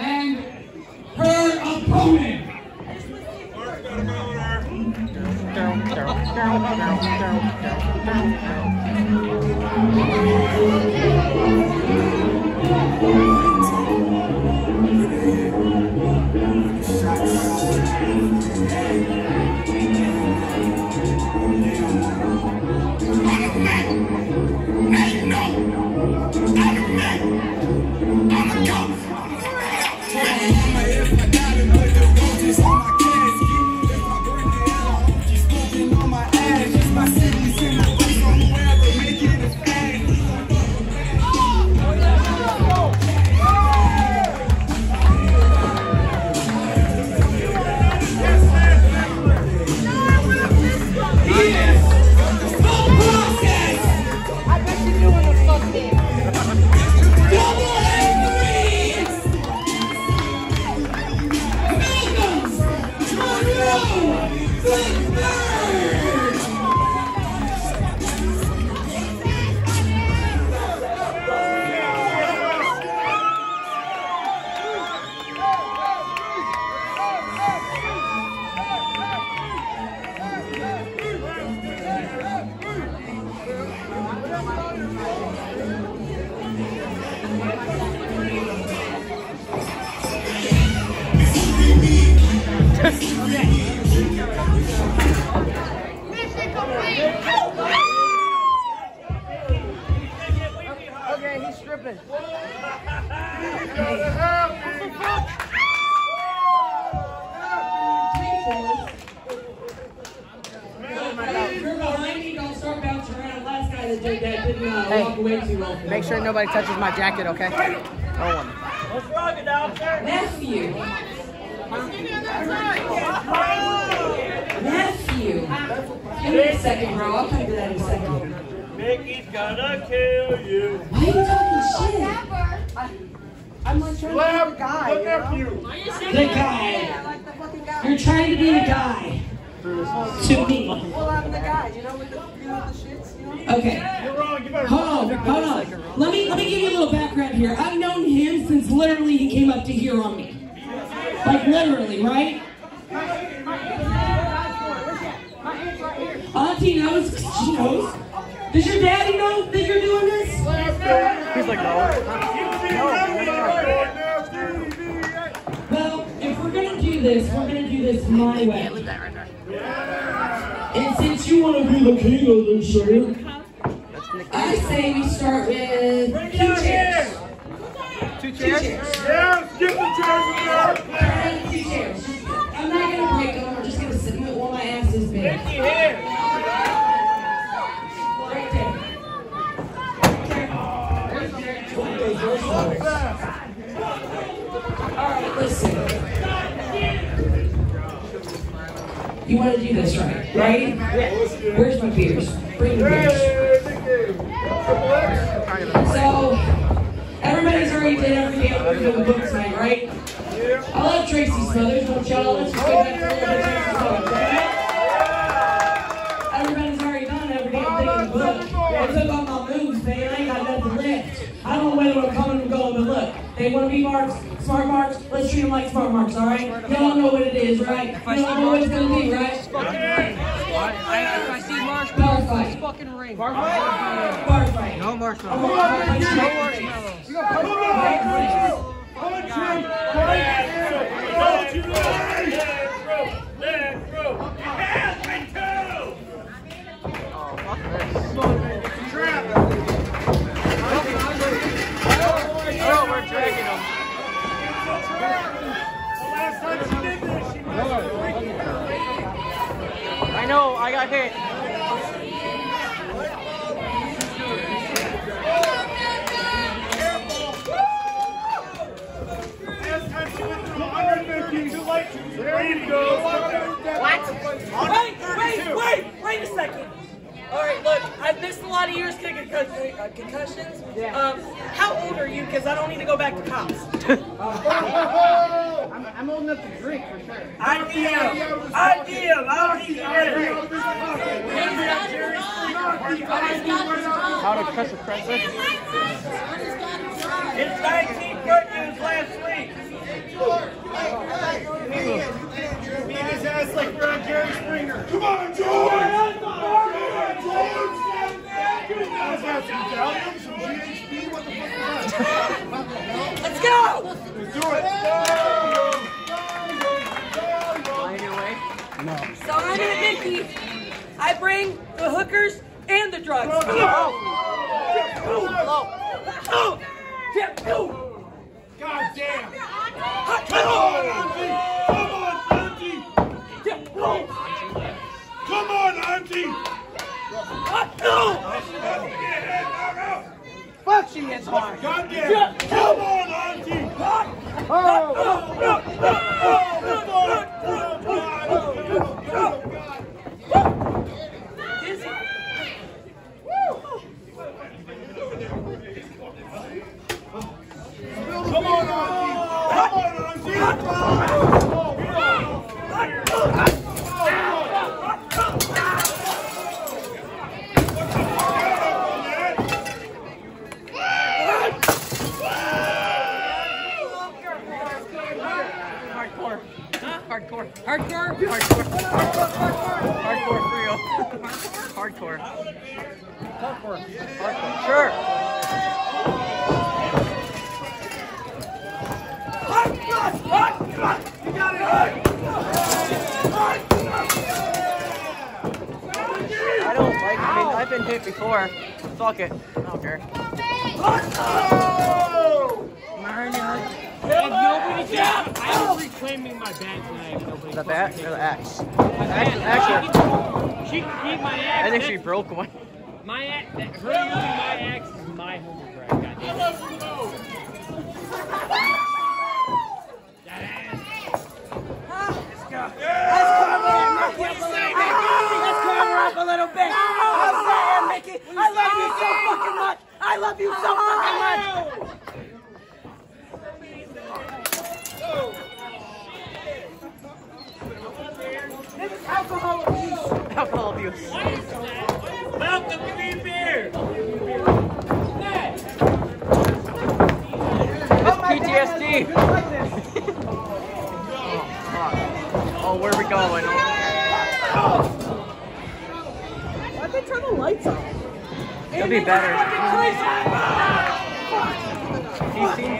and her opponent. Make nobody touches my jacket, okay? No one. Nephew. Nephew. Give me a second, bro. I'll come to that in a second. Mickie's gonna kill you. Why are you talking shit? I'm like trying to be the guy. Look at you. The guy. Like the guy. You're trying to be the guy. To me. Well, I'm the guy. You know, with the, you know, with the shits, you know? Okay. You're wrong. You better Hold on, hold on. Let me let me give you a little background here. I've known him since literally he came up to here on me. Like literally, right? Auntie knows. She knows. Does your daddy know that you're doing this? He's like, no. Well, if we're gonna do this, we're gonna do this my way. And since you want to be the king of this show, I say we start with two chairs. Two Two chairs? chairs. Yeah, skip the chairs in there. Two chairs. I'm not gonna break them. We're just gonna sit in it while my ass is big. Right there listen. You want to do this right, right? Where's my beers? Bring the beers. So, everybody's already did everything I'm doing the book tonight, right? I love Tracy's Smothers, don't y'all? Let's just go back to Tracy's Smothers, okay? Everybody's already done every damn thing in the book. I took all my moves, man. I ain't got nothing left. I don't know whether I'm coming or going, but look, they want to be marks, smart marks. Let's treat them like smart marks, all right? Y'all know what it is, right? Y'all know what it's gonna be, right? If I see marshmallows, Bar fight. fucking ring. Bar fight. No I'm marshmallows. gonna punch you. No marshmallows. Punch him. Don't you lie. Let's go. Let's go. Help me too. Trap. Oh, we're dragging them. The last time she did this, she was I know, I got hit. Last time she went through 100 Mickey. Too late. There you go. Wait, wait, wait, wait a second. All right, look, I've missed a lot of years kicking concussions. Uh, concussions. Um, how old are you? Because I don't need to go back to cops. I'm, I'm old enough to drink for sure. Idea. Idea. I'll be ready. How to crush a president? His 19th birthday was last week. Beat his ass like we're on Jerry Springer. Come on, George! see, I bring the hookers and the drugs. Oh, yeah, no. God damn! Come on, Auntie! Come on, Auntie! Come on, Auntie! Fuck, she hits hard. God damn! Come on, Auntie! Oh. Dizzy. Come on, Auntie! Come on, Auntie! Hardcore. Hardcore. Hardcore. Hardcore. Hardcore for real. Hardcore. Hardcore. Hardcore. Sure. I don't like I mean, I've been hit before. Fuck it. I don't care. I'm reclaiming my bat tonight. The bat or the axe? Actually, actually She can keep my axe. I think she broke one. My axe. Her using my axe is my homework, right? God damn it. Let's cover up a little bit. How's that, Mickie? I love you so fucking much. I love you so fucking much. Is alcohol abuse. Alcohol abuse. Welcome to me beer! That's PTSD. Oh, where are we going? Why'd they turn the lights off? It'll be better. DC?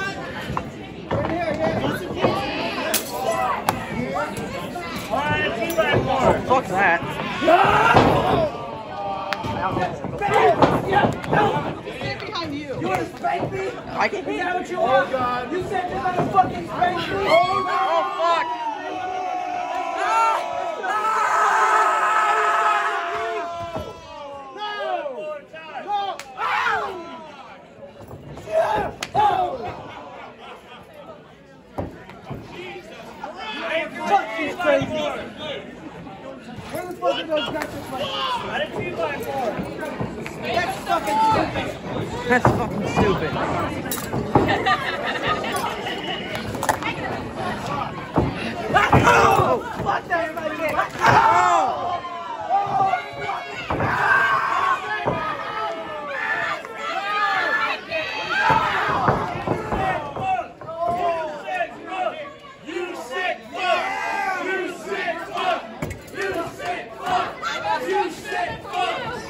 to spank me? I can Is that what you want? You said you're gonna fucking spank me? Oh fuck. She's crazy. Where the fuck are those gusset plates? That's fucking stupid that, everybody get. You sick fuck! You sick fuck! You sick fuck! You sick fuck!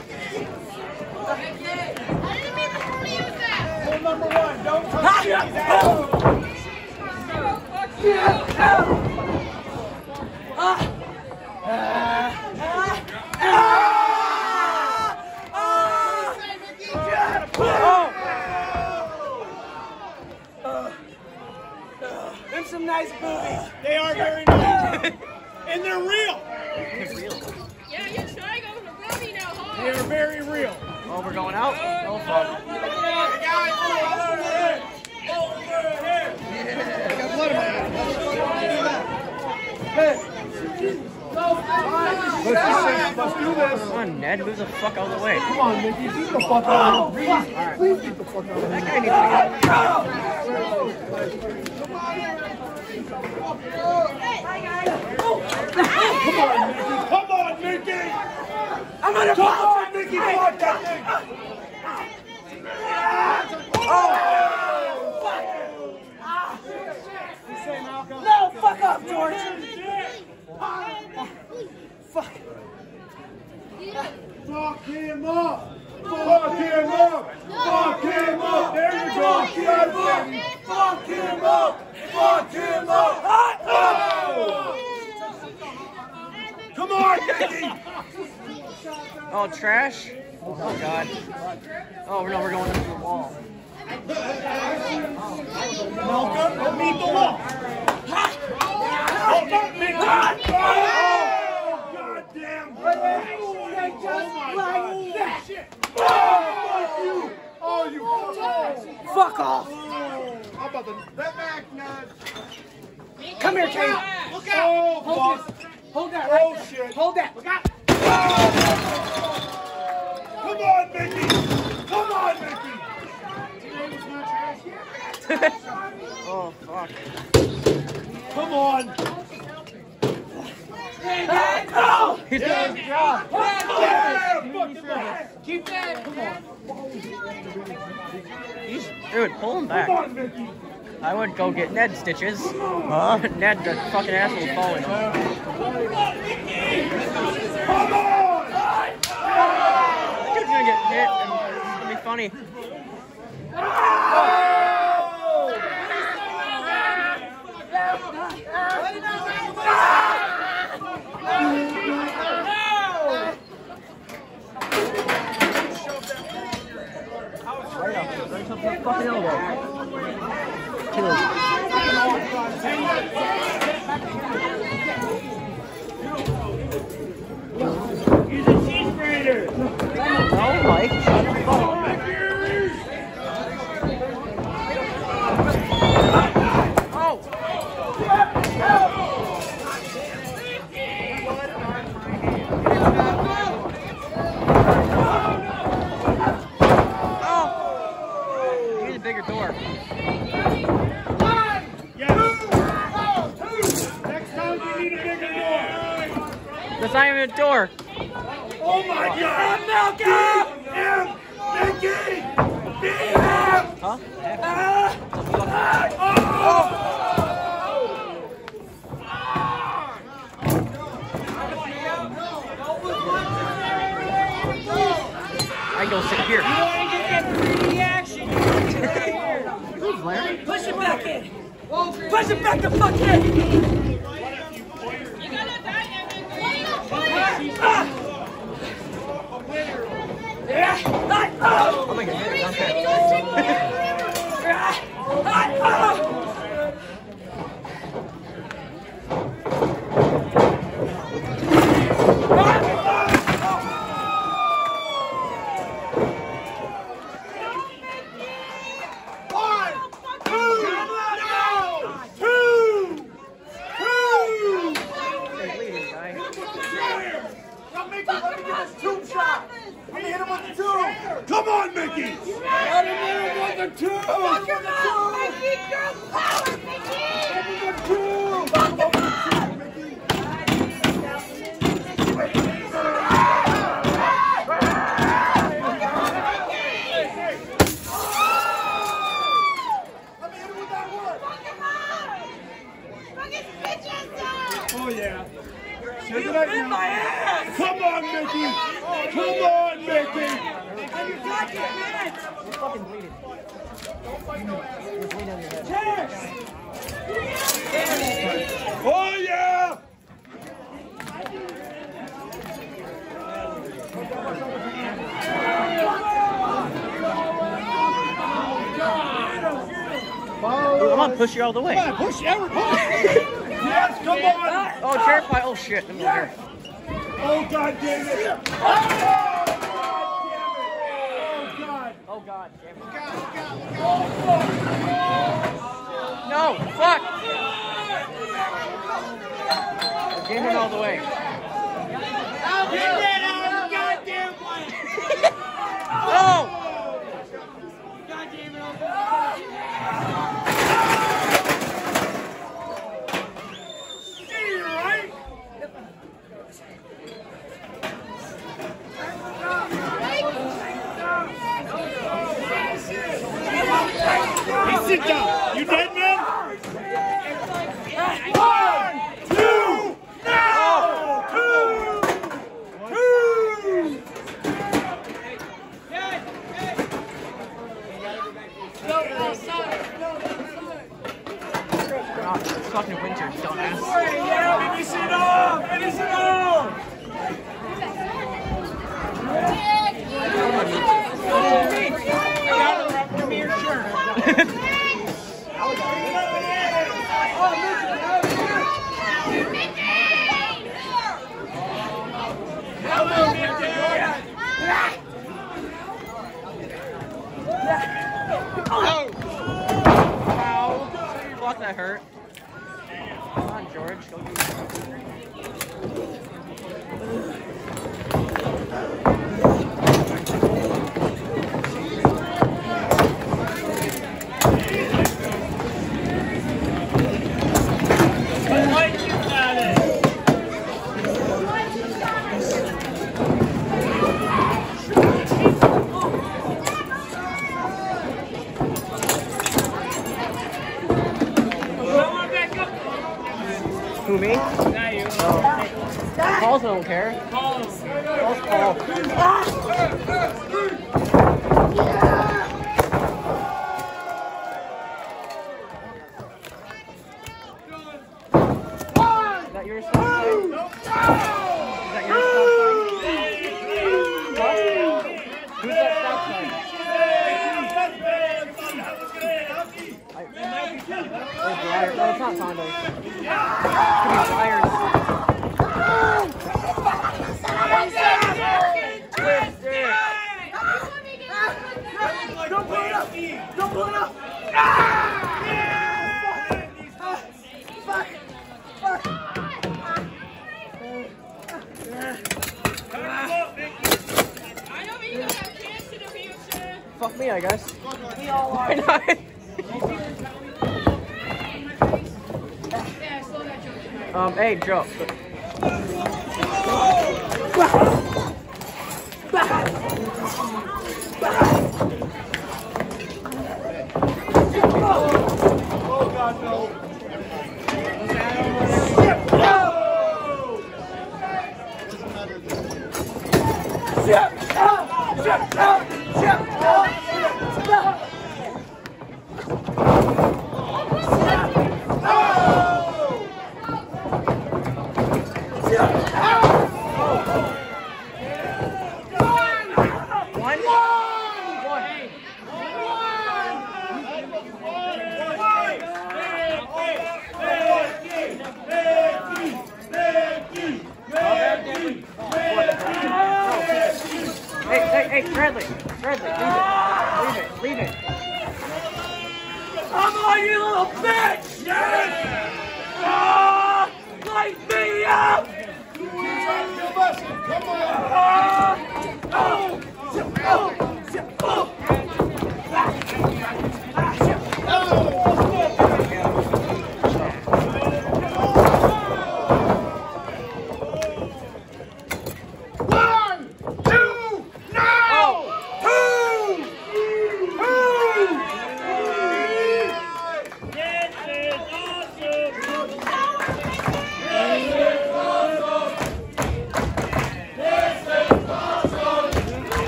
Rule number one, don't touch these assholes. Them some nice boobies. They are very nice. and they're real. Yeah, you're trying over the roadie now, huh? They are very real. Oh, we're going out? Oh fuck. Let's do this. Come on, Ned, move the fuck out of the way. Come on, Mickie, beat the fuck out of him. Please, please beat the fuck out of him. That guy needs to get Come on, Mickie! I'm gonna Come fall. on, Mickie! Block that thing! No, fuck off, George. Fuck. Fuck him up! Fuck him up! Fuck him up! There you go! Yes, Mickie! Fuck him up! Fuck him up! Oh! Come on, Mickie! Oh, trash? Oh, God. Oh, no, we're going into the wall. Malcolm, meet the wall! Malcolm, meet the wall! Oh, God damn! Oh, my God! Shit! Oh, fuck you! Oh, you Fuck off. How about the... That back nudge? Come here, Kane. Look out! Oh, fuck! Hold that right Oh, there. shit! Hold that. Look out. Oh. Come on, Mickie! Come on, Mickie! Oh, fuck. Come on! Go. Yeah, yeah! Yeah! Fuck the! Keep that. Come on. He's, dude, pull him back. Come on, Mickie! I would go get Ned stitches. Huh? Ned, the fucking asshole, following him. Come on! Dude's gonna get hit, and it's gonna be funny. Right up, right up the fucking elbow. He's a cheese grater! No, Mike, shut the fuck up. Oh! Oh! You need a bigger door. Yes! Next time we need a bigger door! That's not even a door. Oh my god! Malcolm! Him! Mickie! Beat him! Huh? Ah. I go sit here. Who's Larry? Push it back in. Push it back the fuck in. Ah. Yeah. Ah. Ah. I'm gonna get hit. Okay. Ah. Ah. One! Two! No! Two! Two! Hey, leading guy. Now, Mickie, let me get this tomb shot! Let me hit him with the tomb! Come on, Mickie! Let me hit him with the tomb! Fuck him up! Mickie, girl power, Mickie! Give me the tomb! Fuck him up! Mickie! Let me hit him with that wood! Oh, yeah. Check it out In my now. ass. Come on, Mickie! Come on, Mickie! Who's fucking bleeding? Who's bleeding on your head? Oh, yeah! Gonna push you out of the way. Push everybody! yes, come on! Oh, fight. Oh shit. I'm here. Oh, God damn it! Oh, God! Oh god. Damn it. No. Fuck. Get him out of the way. Oh! Stop texting me. Fuck that! Fuck that! Fuck Messenger. Fuck, that hurt. Come on, George. Go do. don't care. call Paul. Ah! Good job. Oh, God, no.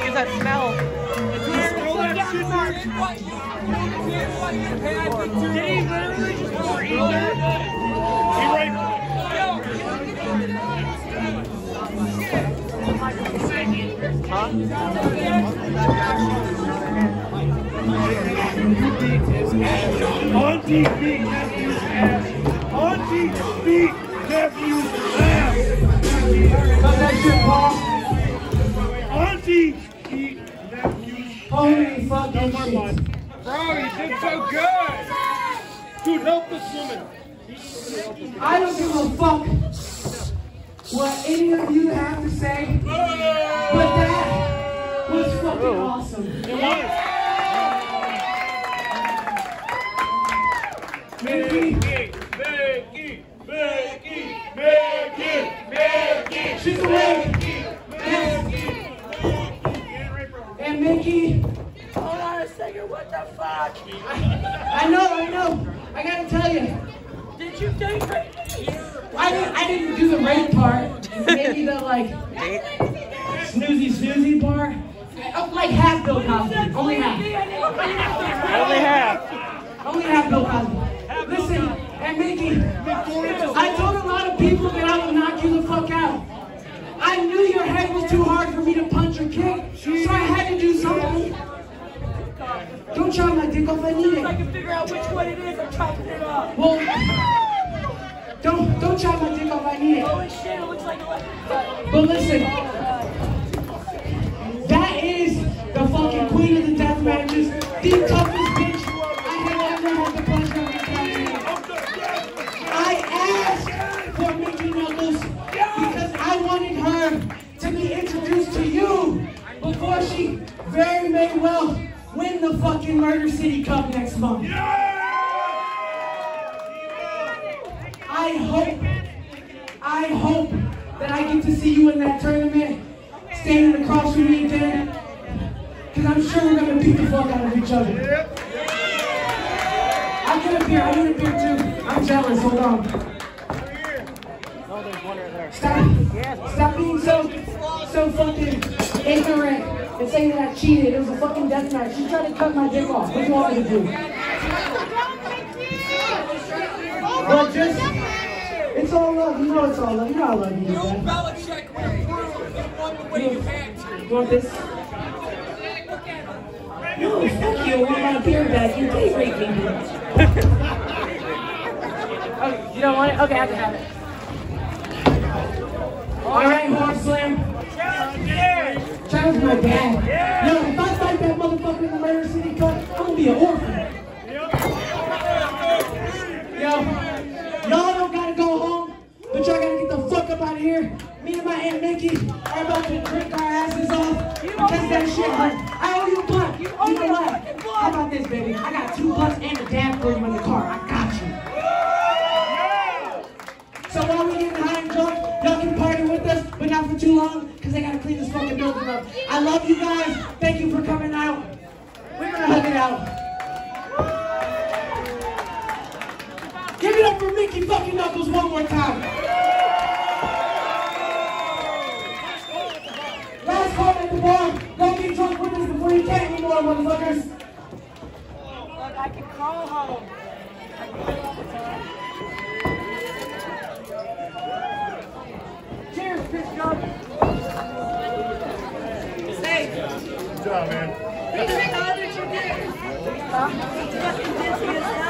fuck is that smell? Did he. Auntie beat nephew's ass. Auntie beat nephew's ass. That shit, Paul. No more mud. Bro, you did so good. Dude, help this woman. I don't give a fuck what any of you have to say, but that was fucking oh. awesome. It was. Mickie, But listen, that is the fucking queen of the death matches, the toughest bitch I have ever had the pleasure of encountering. I asked for Mickie Knuckles because I wanted her to be introduced to you before she very may well win the fucking Murder City Cup next month. I hope, I hope that I get to see you in that tournament, standing across from me again, because I'm sure we're gonna beat the fuck out of each other. I get a beer, I need a beer too. I'm jealous, hold on. No, there's one right there. Stop, stop being so, so fucking ignorant and saying that I cheated. It was a fucking death match. You tried to cut my dick off. What do you want me to do? Well, just, it's all love. You know it's all love. You know I love you, man. Belichick would have proved you won the way you had to. You want this? No, fuck you. I want my beer back. You date raping me. oh, you don't want it? Okay, I can have it. All right, Horrorslam. Child's my dad. Yo, if I fight that motherfucker in the Murder City Cup, I'm gonna be an orphan. Yo, y'all don't gotta go home, but y'all gotta get the fuck up out of here. Me and my Aunt Mickie are about to drink our asses off You because that shit hurt. I owe you a butt. You, know what? How about this, baby? I got two bucks and a dab for you in the car. I got you. So while we getting high and drunk, y'all can party with us, but not for too long, because I gotta clean this fucking building up. I love you guys. Thank you for coming out. We're gonna hug it out. Give it up for Mickie fucking Knuckles one more time. Last call at the bar. Don't get drunk with us before you can't anymore, motherfuckers. Look, I can crawl home. Cheers, Chris John. Hey, Good job, man. how did you do? Huh?